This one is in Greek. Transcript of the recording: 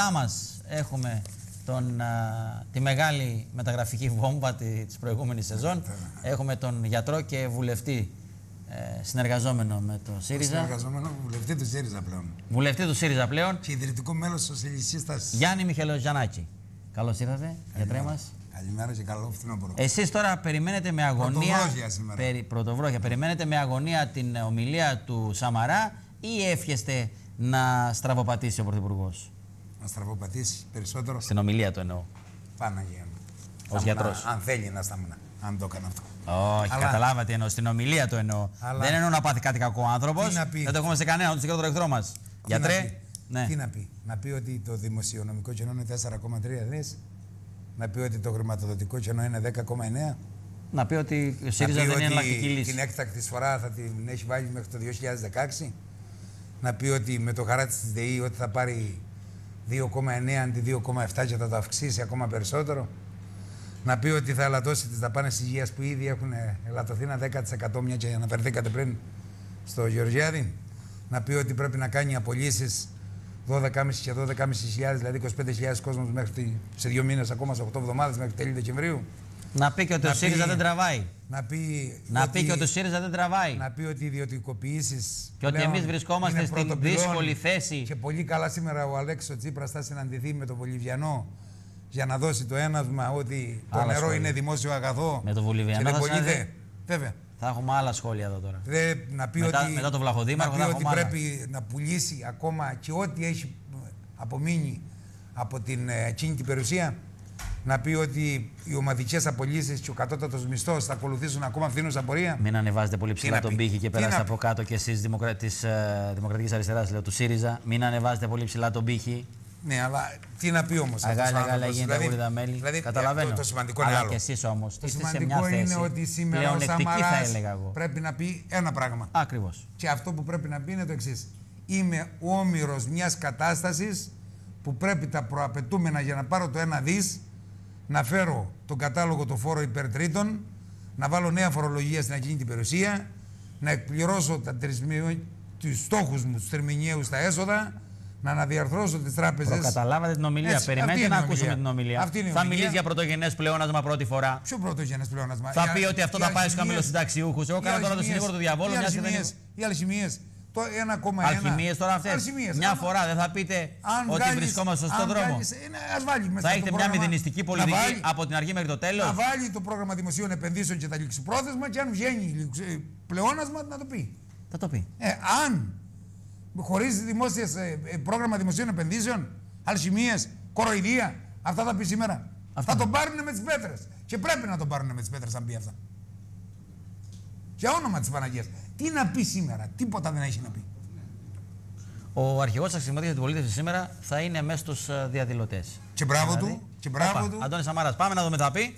μπροστά μας έχουμε τον, α, τη μεγάλη μεταγραφική βόμβα τη- της προηγούμενης σεζόν. Έχουμε τον γιατρό και βουλευτή ε, συνεργαζόμενο με το ΣΥΡΙΖΑ. Συνεργαζόμενο βουλευτή του ΣΥΡΙΖΑ πλέον. Βουλευτή του ΣΥΡΙΖΑ πλέον, Και ιδρυτικό μέλος της Σοσιαλιστή Γιάννη Μιχελοζιανάκη. Καλώς ήρθατε, γιατρέ μας. Καλημέρα και καλό φθινόπωρο. Εσείς τώρα περιμένετε με αγωνία. Πρωτοβρόχια σήμερα. Περι, πρωτοβρόχια. Περιμένετε με αγωνία την ομιλία του Σαμαρά ή εύχεστε να στραβοπατήσει ο Πρωθυπουργός; Να στραβοπατήσεις περισσότερο. Στην ομιλία του εννοώ. Παναγία μου. Θα ήμουν, γιατρός. Αν θέλει να σταμνά. Αν το έκανε αυτό. Όχι, Αλλά- καταλάβατε εννοώ. Στην ομιλία του εννοώ. Αλλά- Δεν εννοώ να πάθει κάτι κακό άνθρωπος. Τι να πει; Δεν το έχουμε σε κανένα, ούτε σε το εχθρό μας. Τι να Γιατρέ. πει; Ναι. Τι να πει; Να πει ότι το δημοσιονομικό κενό είναι 4,3 δις. Να πει ότι το χρηματοδοτικό κενό είναι 10,9. Να πει ότι ο Να ΣΥΡΙΖΑ πει δεν είναι ότι εναλλακτική την λύση. έκτακτη εισφορά θα την έχει βάλει μέχρι το 2016. Να πει ότι με το χαράτσι της ΔΕΗ ότι θα πάρει 2,9 αντί 2,7 και θα το αυξήσει ακόμα περισσότερο. Να πει ότι θα ελαττώσει τις δαπάνες υγείας που ήδη έχουν ελαττωθεί ένα 10% μια και αναφερθήκατε πριν στο Γεωργιάδη. Να πει ότι πρέπει να κάνει απολύσεις 12,5 και 12,5 δηλαδή 25.000 κόσμος μέχρι τη- σε δύο μήνες ακόμα, σε 8 εβδομάδες μέχρι τέλη Δεκεμβρίου. Να πει και ότι Να ο ΣΥΡΙΖΑ πει- δεν τραβάει. Να πει, Να πει και ότι ο ΣΥΡΙΖΑ δεν τραβάει. να πει ότι οι ιδιωτικοποιήσεις. Και ότι εμείς βρισκόμαστε στην δύσκολη θέση. Και πολύ καλά σήμερα ο Αλέξο Τσίπρας θα συναντηθεί με τον Βολιβιανό για να δώσει το ένασμα ότι το Άλλα νερό σχόλια. είναι δημόσιο αγαθό. Με τον Βολιβιανό και δεν θα πωλείται. συναντηθεί. Βέβαια. Θα έχουμε άλλα σχόλια εδώ τώρα. Δε, να πει Μετά- ότι, μετά τον Βλαχοδήμαρχο να θα πει ότι έχουμε άλλα. πρέπει να πουλήσει ακόμα και ό,τι έχει απομείνει από την ε, εκείνη την περιουσία. Να πει ότι οι ομαδικές απολύσεις και ο κατώτατος μισθός θα ακολουθήσουν ακόμα φθήνουσα πορεία; Μην ανεβάζετε πολύ ψηλά να τον πει; πύχη και Τι περάσετε να από πει; κάτω και εσείς δημοκρα... της ε, Δημοκρατικής Αριστεράς, λέω του ΣΥΡΙΖΑ. Μην ανεβάζετε πολύ ψηλά τον πύχη. Ναι, αλλά τι να πει όμως. Αγάλια, αγάλια γίνεται δηλαδή, τα μέλη. Δηλαδή, Καταλαβαίνω. Το, το σημαντικό Αλλά είναι άλλο. και εσείς όμως. Το Είστε σε σημαντικό μια θέση είναι ότι σήμερα ο πλεονεκτική, θα Σαμαράς έλεγα εγώ. πρέπει να πει ένα πράγμα. Ακριβώς. Και αυτό που πρέπει να πει είναι το εξής. Είμαι όμοιρος μιας κατάστασης που πρέπει τα προαπαιτούμενα για να πάρω το ένα δις να φέρω τον κατάλογο το φόρο υπερτρίτων, να βάλω νέα φορολογία στην ακίνητη περιουσία, να εκπληρώσω τα τρισμι... τους στόχους μου, τους τριμηνιαίους στα έσοδα, να αναδιαρθρώσω τις τράπεζες. Προκαταλάβατε την ομιλία. Έτσι, αυτή Περιμένετε είναι να η ακούσουμε ομιλία. την ομιλία. Αυτή είναι η θα ομιλία. μιλήσει για πρωτογενές πλεόνασμα πρώτη φορά. Ποιο πρωτογενές πλεόνασμα; Θα Οι πει α- ότι αυτό οι θα πάει στους αλχημίες- χαμηλοσυνταξιούχους. Εγώ οι κάνω τώρα το αλχημίες- συνήγορο του διαβόλου, οι μια και δεν αλχημίες- Οι αλχημίες, το 1,1. Αλχημίε τώρα αυτές. Αλχημίες. Μια Άμα- φορά δεν θα πείτε αν ότι βγάλεις- βρισκόμαστε στο αν σωστό δρόμο. βγάλεις- ε, ναι, ας βάλεις μέσα Θα στο έχετε μια πρόγραμμα- μηδενιστική να πολιτική βάλει- από την αρχή μέχρι το τέλος. Να βάλει το πρόγραμμα δημοσίων επενδύσεων και τα ληξιπρόθεσμα και αν βγαίνει ληξ- ε, πλεόνασμα να το πει. Θα το πει. Ε, αν χωρίς πρόγραμμα δημοσίων επενδύσεων, αλχημίες, κοροϊδία, αυτά θα πει σήμερα. Αυτά θα θα τον πάρουν με τις πέτρες. Και πρέπει να τον πάρουν με τις πέτρες αν πει αυτά. Για όνομα της Παναγίας. Τι να πει σήμερα, τίποτα δεν έχει να πει. Ο αρχηγός της αξιωματικής αντιπολίτευσης σήμερα θα είναι μέσα στους διαδηλωτές. Και μπράβο του, και μπράβο του. Αντώνη Σαμάρα, πάμε να δούμε τι θα πει.